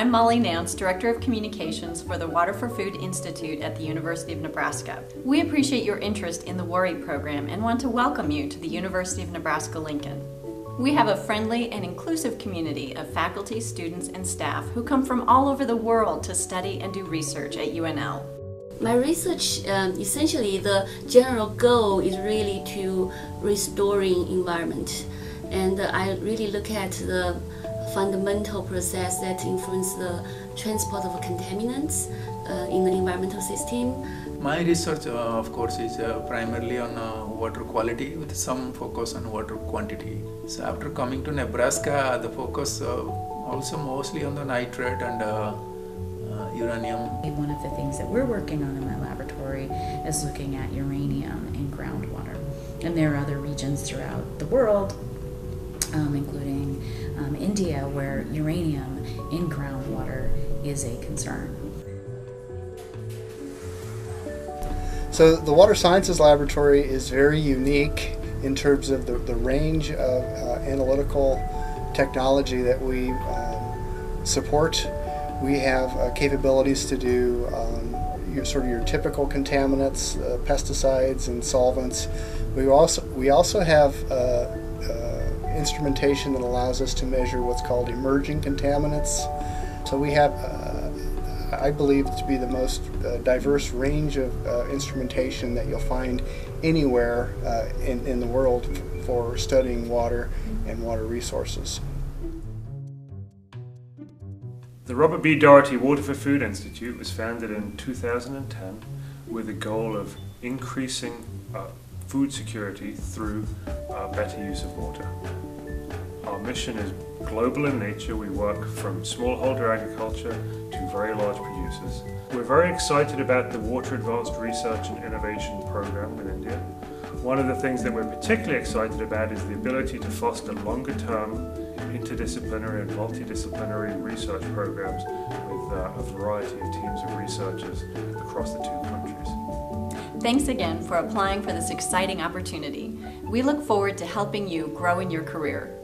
I'm Molly Nance, Director of Communications for the Water for Food Institute at the University of Nebraska. We appreciate your interest in the WARI program and want to welcome you to the University of Nebraska-Lincoln. We have a friendly and inclusive community of faculty, students, and staff who come from all over the world to study and do research at UNL. My research, um, essentially, the general goal is really to restoring environment, and uh, I really look at the fundamental process that influence the transport of contaminants uh, in the environmental system. My research, uh, of course, is uh, primarily on uh, water quality with some focus on water quantity. So after coming to Nebraska, the focus uh, also mostly on the nitrate and uranium. One of the things that we're working on in my laboratory is looking at uranium in groundwater. And there are other regions throughout the world, um, including um, India, where uranium in groundwater is a concern. So the Water Sciences Laboratory is very unique in terms of the, the range of uh, analytical technology that we um, support we have uh, capabilities to do um, your, sort of your typical contaminants, uh, pesticides and solvents. We also we also have uh, instrumentation that allows us to measure what's called emerging contaminants. So we have, uh, I believe, to be the most uh, diverse range of instrumentation that you'll find anywhere in, in the world for studying water and water resources. The Robert B. Daugherty Water for Food Institute was founded in 2010 with the goal of increasing uh, food security through uh, better use of water. Our mission is global in nature. We work from smallholder agriculture to very large producers. We're very excited about the Water Advanced Research and Innovation Program in India. One of the things that we're particularly excited about is the ability to foster longer term interdisciplinary and multidisciplinary research programs with uh, a variety of teams of researchers across the two countries. Thanks again for applying for this exciting opportunity. We look forward to helping you grow in your career.